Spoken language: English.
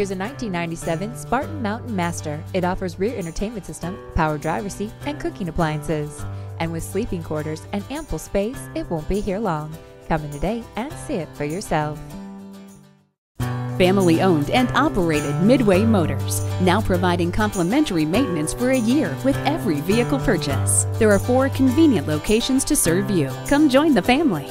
Here's a 1997 Spartan Mountain Master. It offers rear entertainment system, power driver seat, and cooking appliances. And with sleeping quarters and ample space, it won't be here long. Come in today and see it for yourself. Family owned and operated Midway Motors, now providing complimentary maintenance for a year with every vehicle purchase. There are four convenient locations to serve you. Come join the family.